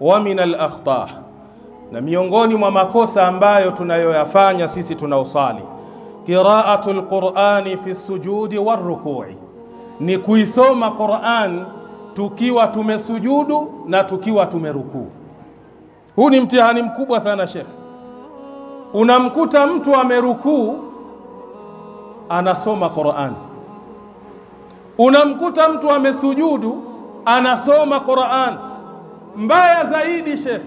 wa min al-akhtah, na miongoni mwa makosa ambayo tunayoyafanya sisi tunaosali, qiraatul lqurani fi sujudi warukui, ni kuisoma Qur'an tukiwa tumesujudu na tukiwa tumerukuu. Huu ni mtihani mkubwa sana Shekh. Unamkuta mtu amerukuu anasoma Qur'an, unamkuta mtu amesujudu anasoma Qur'an. Mbaya zaidi Sheikh,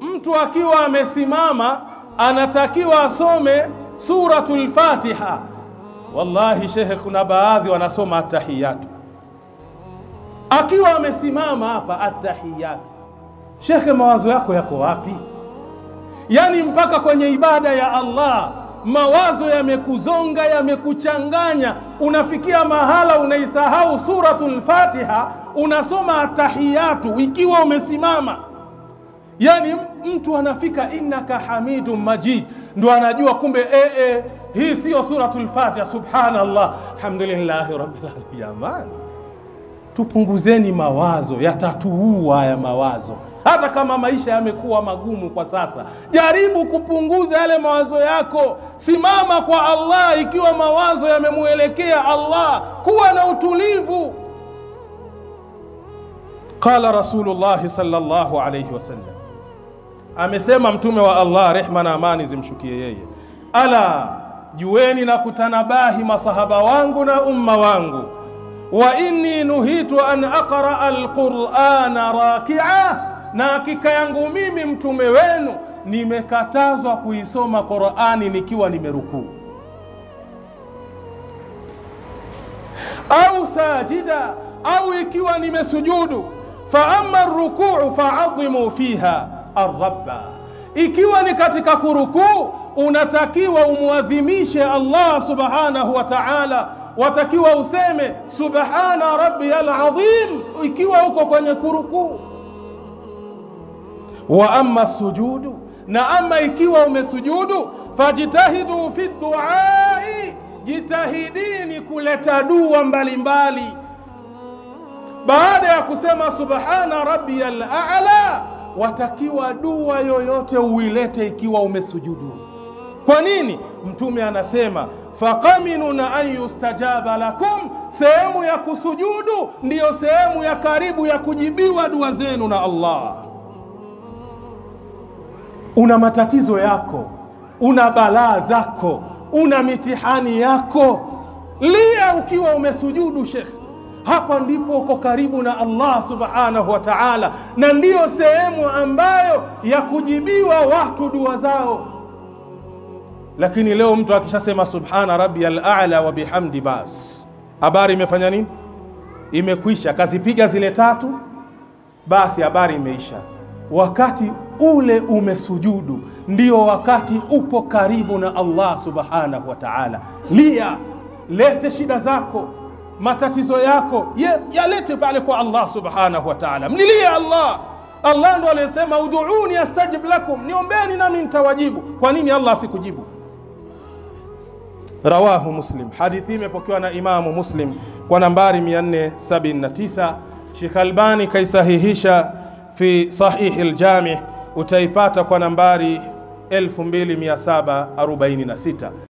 mtu akiwa amesimama anatakiwa asome suratul Fatiha. Wallahi Sheikh, kuna baadhi wanasoma atahiyatu akiwa amesimama hapa atahiyatu. Shekhe, mawazo yako yako wapi? Yaani mpaka kwenye ibada ya Allah mawazo yamekuzonga, yamekuchanganya, unafikia mahala unaisahau suratul Fatiha, unasoma atahiyatu ikiwa umesimama. yani mtu anafika innaka hamidun majid, ndo anajua kumbe ee, ee, hii sio suratul Fatiha. Subhanallah, alhamdulillahi rabbil alamin. Jamani, tupunguzeni mawazo, yatatuua haya mawazo. Hata kama maisha yamekuwa magumu kwa sasa, jaribu kupunguza yale mawazo yako. Simama kwa Allah ikiwa mawazo yamemwelekea Allah, kuwa na utulivu. Qala Rasulullah sallallahu alayhi wasallam, amesema mtume wa Allah, rehma na amani zimshukie yeye, ala jueni na kutanabahi masahaba wangu na umma wangu. Wa inni nuhitu an aqraa alqurana rakia, na hakika yangu mimi mtume wenu nimekatazwa kuisoma Qurani nikiwa nimerukuu. Au sajida au ikiwa nimesujudu. Fa amma rukuu faadhimu fiha arrabba, ikiwa ni katika kurukuu unatakiwa umwadhimishe Allah subhanahu wa ta'ala watakiwa useme subhana rabbiyal azim ikiwa uko kwenye kurukuu. Wa amma sujudu, na ama ikiwa umesujudu, fajtahidu fi duai, jitahidini kuleta dua mbalimbali. Baada ya kusema subhana rabbiyal a'la, watakiwa dua yoyote uilete ikiwa umesujudu. Kwa nini? Mtume anasema faqaminun an yustajaba lakum, sehemu ya kusujudu ndiyo sehemu ya karibu ya kujibiwa dua zenu na Allah. Una matatizo yako, una balaa zako, una mitihani yako, lia ukiwa umesujudu Sheikh. Hapa ndipo uko karibu na Allah subhanahu wa ta'ala, na ndiyo sehemu ambayo ya kujibiwa watu dua zao lakini leo mtu akishasema subhana rabbiyal a'la wa bihamdi, bas habari imefanya nini? Imekwisha. Kazipiga zile tatu, basi habari imeisha. Wakati ule umesujudu, ndio wakati upo karibu na Allah subhanahu wa ta'ala. Lia, lete shida zako, matatizo yako yalete pale kwa Allah subhanahu wa ta'ala, mlilie Allah. Allah ndo aliyesema ud'uuni astajib lakum, niombeni nami nitawajibu. Kwa nini Allah asikujibu? Rawahu Muslim, hadithi imepokewa na Imamu Muslim kwa nambari 479. Sheikh Albani kaisahihisha fi sahihi al-Jami, utaipata kwa nambari 2746.